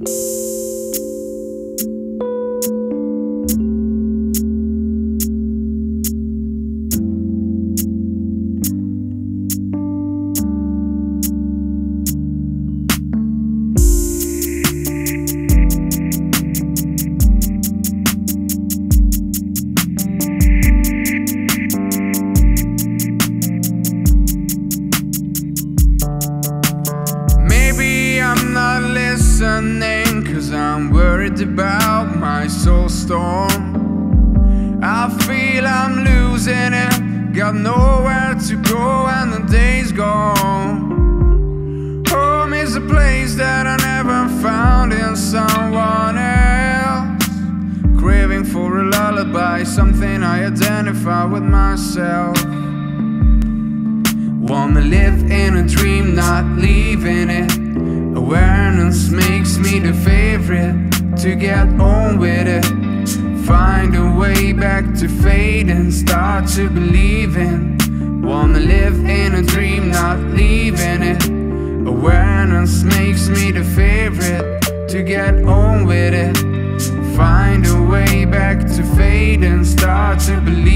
Maybe cause I'm worried about my soul storm. I feel I'm losing it, got nowhere to go, and the day's gone. Home is a place that I never found in someone else. Craving for a lullaby, something I identify with myself. Wanna live in a dream, not leaving it. Awareness makes me the favorite to get on with it. Find a way back to fade and start to believe in. Wanna live in a dream, not leaving it. Awareness makes me the favorite to get on with it. Find a way back to fade and start to believe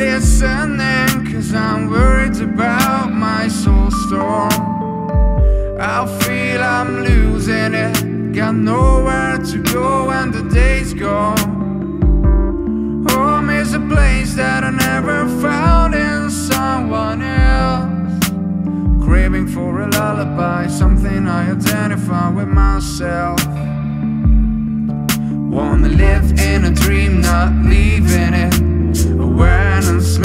listening, cause I'm worried about my soul storm. I feel I'm losing it, got nowhere to go when the day's gone. Home is a place that I never found in someone else. Craving for a lullaby, something I identify with myself. Wanna live in a dream, not leaving it. Awareness